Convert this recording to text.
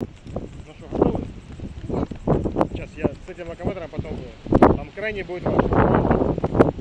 Ну что, готовы? Сейчас я с этим локомотором потом э, буду. Там крайне будет ваш.